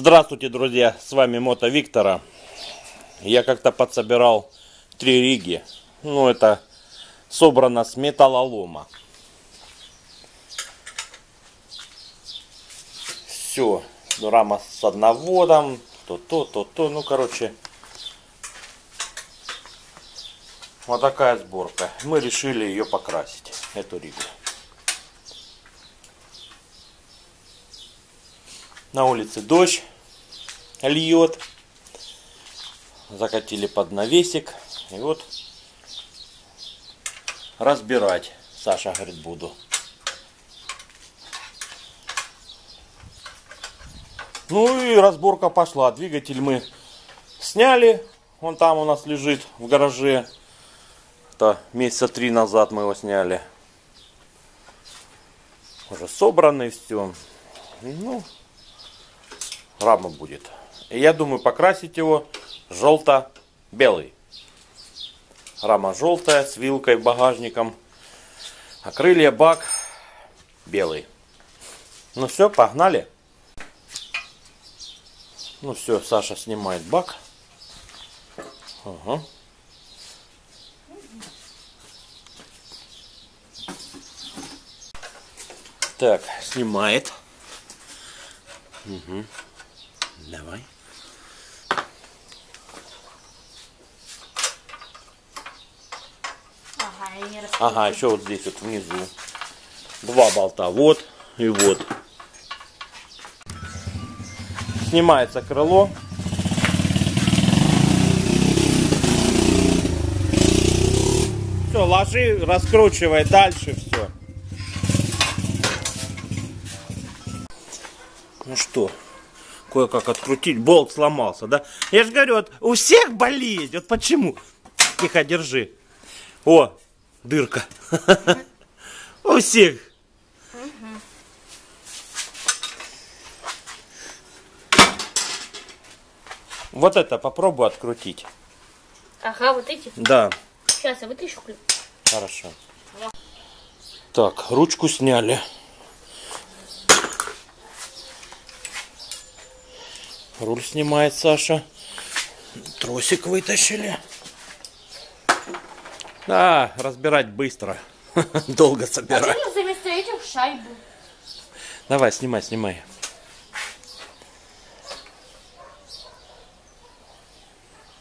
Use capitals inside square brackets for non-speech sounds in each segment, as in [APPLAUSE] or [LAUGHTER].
Здравствуйте, друзья! С вами Мото Виктора. Я как-то подсобирал три риги. Ну, это собрано с металлолома. Все. Рама с одноводом. То-то, то-то. Ну, короче, вот такая сборка. Мы решили ее покрасить, эту ригу. На улице дождь льет. Закатили под навесик. И вот разбирать. Саша говорит, буду. Ну и разборка пошла. Двигатель мы сняли. Он там у нас лежит в гараже. Это месяца три назад мы его сняли. Уже собранный все. Ну, рама будет. И я думаю покрасить его желто-белый. Рама желтая с вилкой, багажником. А крылья, бак белый. Ну все, погнали. Ну все, Саша снимает бак. Ага. Так, снимает. Угу. Давай. Ага, ага, еще вот здесь вот внизу. Два болта. Вот и вот. Снимается крыло. Все, ложи, раскручивай дальше все. Ну что, кое-как открутить. Болт сломался, да? Я же говорю, вот у всех болезнь. Вот почему? Тихо, держи. О, дырка. [LAUGHS] У всех. Вот это попробую открутить. Ага, вот эти. Да, Сейчас я вытащу. хорошо. Так, ручку сняли. Руль снимает Саша. Тросик вытащили. Да, разбирать быстро. [LAUGHS] Долго А собирать. что заместо этих шайбу? Давай, снимай, снимай.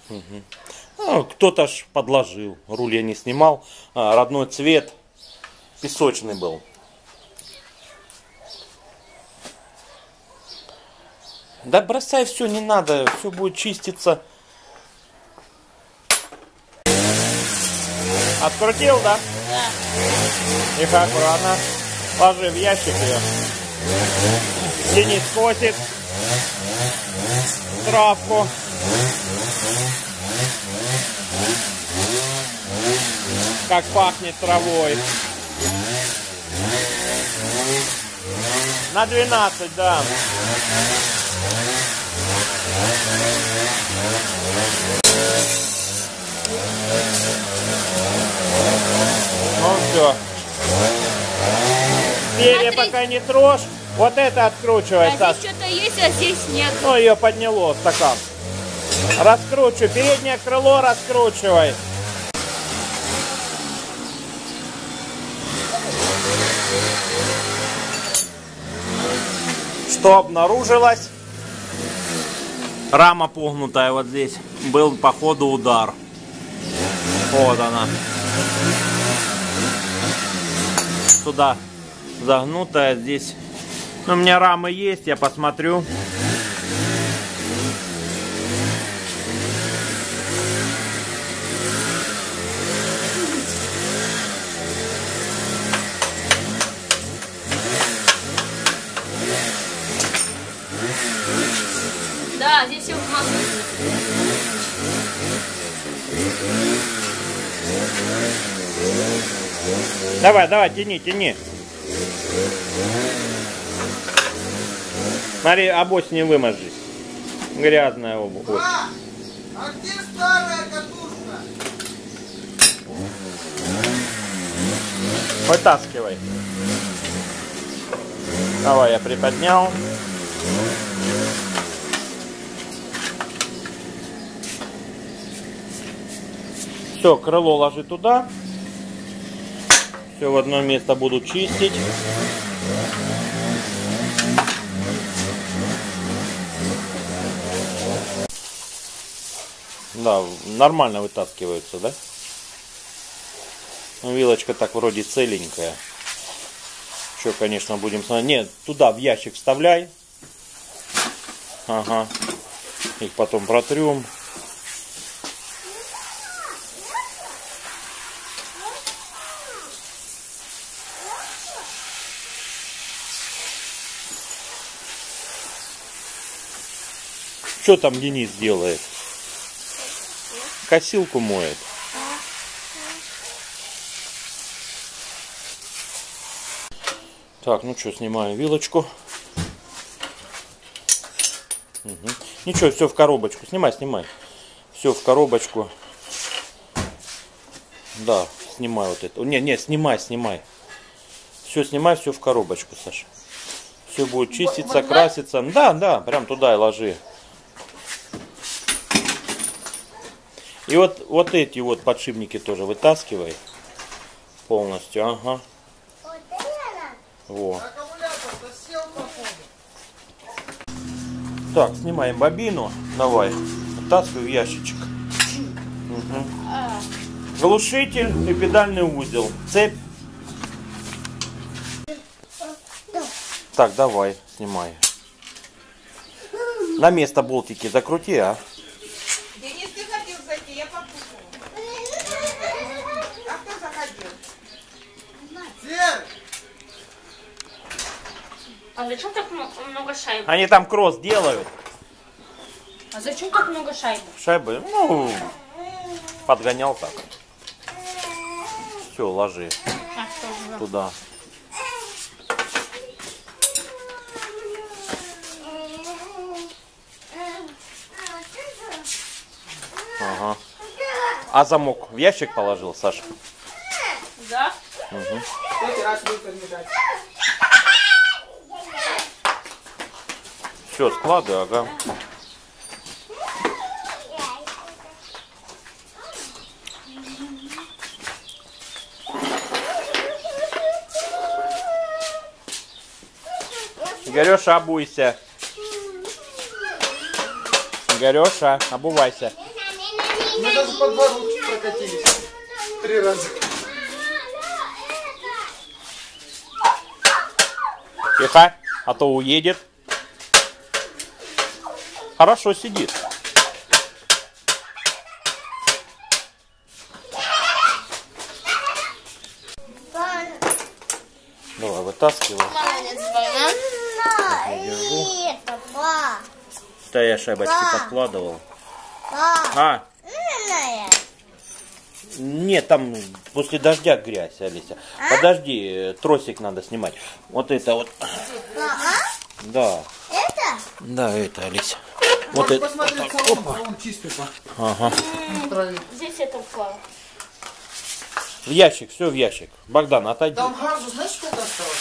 Мгм. Ну, кто-то ж подложил. Руль я не снимал. А, родной цвет. Песочный был. Да бросай все, не надо. Все будет чиститься. Открутил, да? Да. Тихо, аккуратно. Ложи в ящик ее. Денис косит. Травку. Как пахнет травой. На 12, да. Ну все. Перья Смотри. пока не трожь. Вот это откручивай, А Саш. здесь что-то есть, а здесь нет. Ну, ее подняло стакан. Раскручивай. Переднее крыло раскручивай. Что обнаружилось? Рама погнутая вот здесь. Был по ходу удар. Вот она. Сюда загнутая здесь. Ну, у меня рамы есть, я посмотрю. Да, здесь все в масле. Давай, давай, тяни, тяни. Смотри, а обось не вымажись, Грязная обувь. А, а где старая катушка? Вытаскивай. Давай, я приподнял. Все, крыло ложи туда. Все в одно место буду чистить. Да, нормально вытаскиваются, да? Ну, вилочка так вроде целенькая. Что, конечно, будем. Нет, туда в ящик вставляй. Ага. Их потом протрем. Что там Денис делает? Косилку моет. Так, ну что, снимаю вилочку. Мгм. Ничего, все в коробочку. Снимай, снимай. Все в коробочку. Да, снимай вот это. Не, не, снимай, снимай. Все, снимай, все в коробочку, Саша. Все будет чиститься, краситься. Да, да, прям туда и ложи. И вот, вот эти вот подшипники тоже вытаскивай полностью. Ага. Во. Так, снимаем бобину. Давай. Вытаскивай в ящичек. Мгм. Глушитель и педальный узел. Цепь. Так, давай, снимай. На место болтики закрути, а. Я попутала. А кто заходил? А зачем так много шайб? Они там кросс делают. А зачем так много шайб? Шайбы, ну, подгонял так. Все, ложи А, что туда. Ага. А замок в ящик положил, Саша? Да? Дать. Все, складывай, ага. Игореша, обуйся. Игореша, обувайся. Мы даже по двору прокатились. Три раза. Тихо, а то уедет. Хорошо сидит. Давай, вытаскивай. Банан. Да я шайбочки подкладывал. А, нет, там после дождя грязь, Алися. Подожди, э, тросик надо снимать. Вот это вот. Да. Это? Да, это, Алися. Вот это. посмотреть салон, салон чистый по Ага. Здесь это. В ящик, все в ящик. Богдан, отойди. Там газу, знаешь, сколько осталось?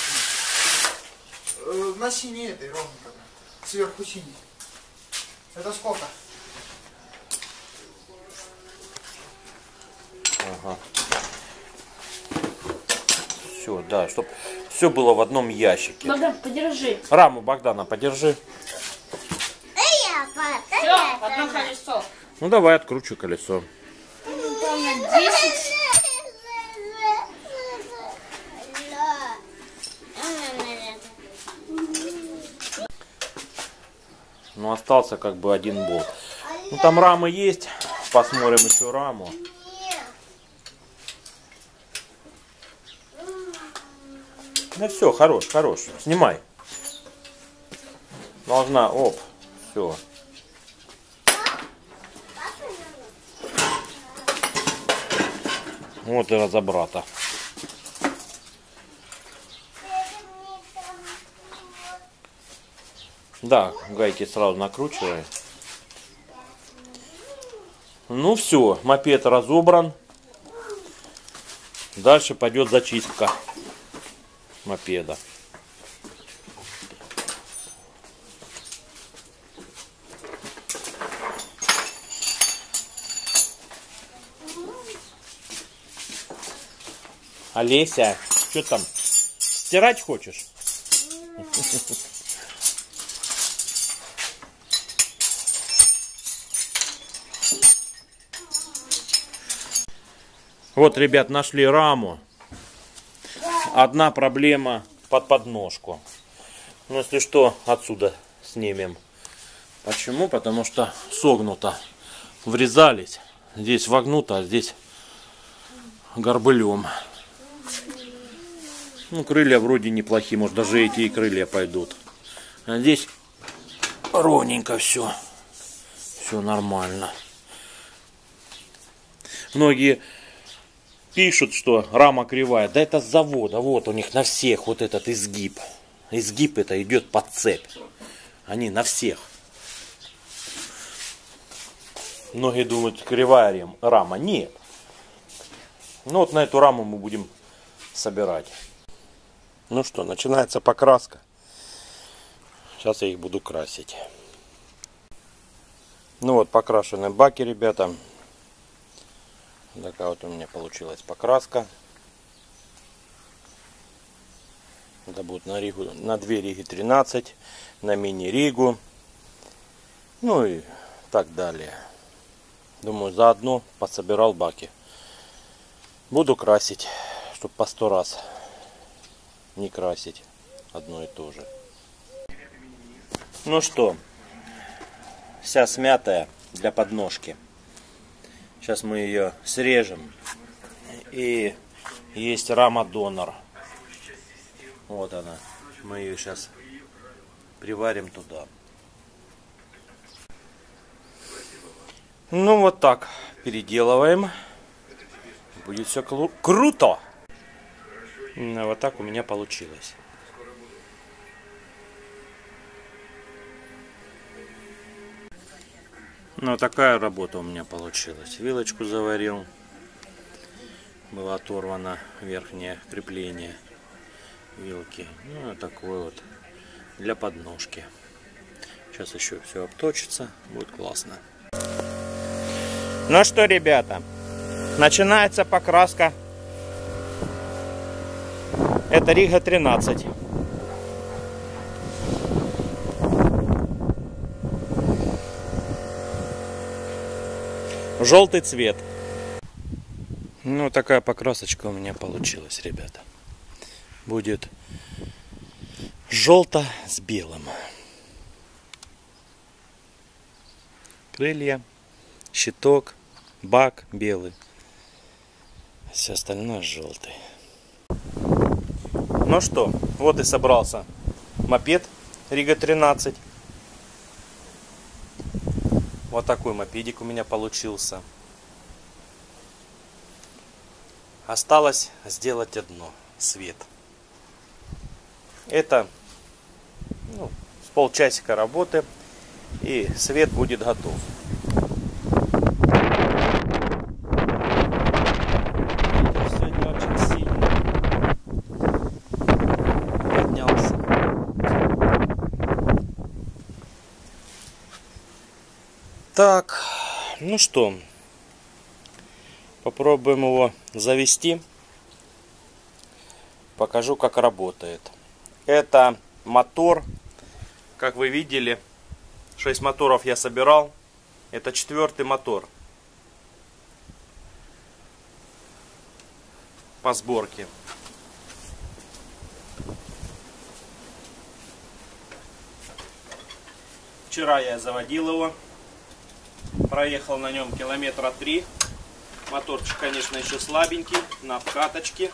Э, На синей этой ровно Сверху синий. Это сколько? Все, да, чтоб все было в одном ящике. Богдан, подержи. Раму Богдана подержи. Все, одно колесо. Ну давай откручу колесо. Там на 10. Ну остался как бы один болт. Ну там рамы есть. Посмотрим еще раму. Ну все, хорош, хорош. Снимай. Должна, оп, все. Вот и разобрата. Да, гайки сразу накручивай. Ну все, мопед разобран. Дальше пойдет зачистка мопеда. Олеся, что там? Стирать хочешь? Вот, ребят, нашли раму. Одна проблема под подножку. Ну, если что, отсюда снимем. Почему? Потому что согнуто. Врезались. Здесь вогнуто, а здесь горбылем. Ну, крылья вроде неплохие. Может, даже эти и крылья пойдут. А здесь ровненько все. Все нормально. Многие пишут, что рама кривая. Да это с завода. Вот у них на всех вот этот изгиб. Изгиб это идет под цепь. Они на всех. Многие думают, кривая рама. Нет. Ну вот на эту раму мы будем собирать. Ну что, начинается покраска. Сейчас я их буду красить. Ну вот покрашены баки, ребята. Такая вот у меня получилась покраска. Это будет на Ригу, на две Риги 13, на мини-Ригу. Ну и так далее. Думаю, заодно пособирал баки. Буду красить, чтобы по сто раз не красить одно и то же. Ну что, вся смятая для подножки. Сейчас мы ее срежем. И есть рама донор. Вот она. Мы ее сейчас приварим туда. Ну вот так. Переделываем. Будет все круто. Ну, вот так у меня получилось. Ну, такая работа у меня получилась. Вилочку заварил. Было оторвано верхнее крепление вилки. Ну, такой вот для подножки. Сейчас еще все обточится. Будет классно. Ну что, ребята, начинается покраска. Это Рига 13. Желтый цвет. Ну, такая покрасочка у меня получилась, ребята. Будет желто с белым. Крылья, щиток, бак белый. Все остальное желтый. Ну что, вот и собрался мопед Рига 13. Вот такой мопедик у меня получился. Осталось сделать одно. Свет. Это ну, с полчасика работы. И свет будет готов. Так, ну что, попробуем его завести. Покажу, как работает. Это мотор, как вы видели, 6 моторов я собирал. Это четвертый мотор по сборке. Вчера я заводил его. Проехал на нем километра три. Моторчик, конечно, еще слабенький, на обкаточке.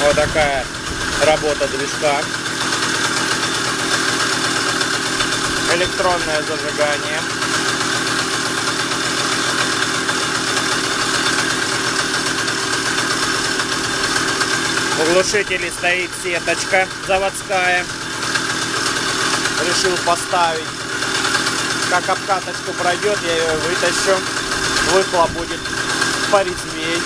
Вот такая работа движка. Электронное зажигание. В глушителе стоит сеточка заводская. Решил поставить. Как обкаточку пройдет, я ее вытащу. Выхлоп будет порезвей.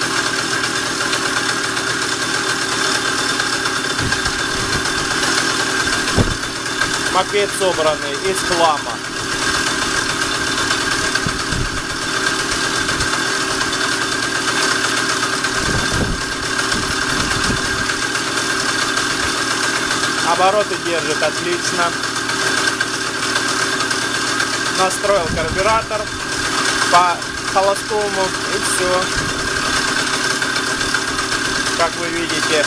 Макет собранный из хлама. Обороты держит отлично. Настроил карбюратор по холостому и все. Как вы видите.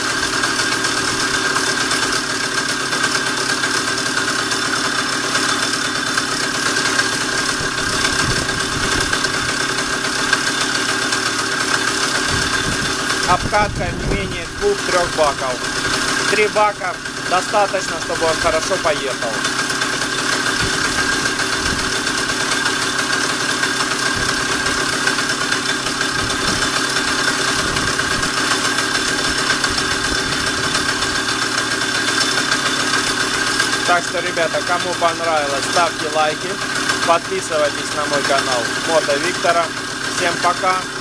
Обкатка не менее двух-трех баков. Три бака достаточно, чтобы он хорошо поехал. Так что, ребята, кому понравилось, ставьте лайки, подписывайтесь на мой канал Мото Виктора. Всем пока!